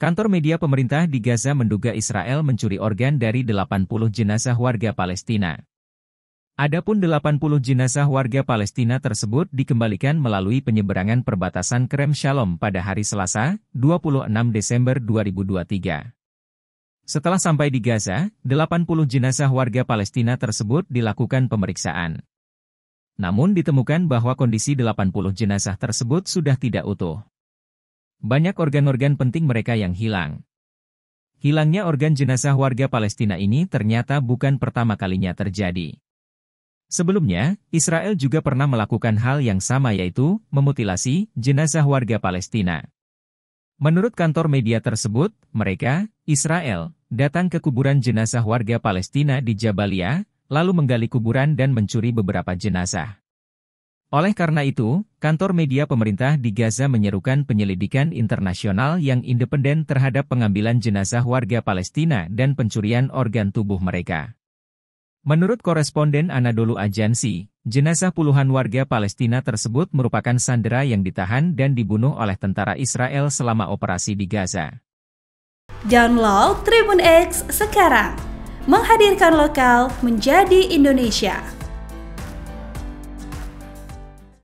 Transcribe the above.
Kantor media pemerintah di Gaza menduga Israel mencuri organ dari 80 jenazah warga Palestina. Adapun 80 jenazah warga Palestina tersebut dikembalikan melalui penyeberangan perbatasan Krem Shalom pada hari Selasa, 26 Desember 2023. Setelah sampai di Gaza, 80 jenazah warga Palestina tersebut dilakukan pemeriksaan. Namun ditemukan bahwa kondisi 80 jenazah tersebut sudah tidak utuh. Banyak organ-organ penting mereka yang hilang. Hilangnya organ jenazah warga Palestina ini ternyata bukan pertama kalinya terjadi. Sebelumnya, Israel juga pernah melakukan hal yang sama yaitu memutilasi jenazah warga Palestina. Menurut kantor media tersebut, mereka, Israel, datang ke kuburan jenazah warga Palestina di Jabalia, lalu menggali kuburan dan mencuri beberapa jenazah. Oleh karena itu, kantor media pemerintah di Gaza menyerukan penyelidikan internasional yang independen terhadap pengambilan jenazah warga Palestina dan pencurian organ tubuh mereka. Menurut koresponden Anadolu Agency, jenazah puluhan warga Palestina tersebut merupakan sandera yang ditahan dan dibunuh oleh tentara Israel selama operasi di Gaza. Download Tribun X sekarang, menghadirkan lokal menjadi Indonesia.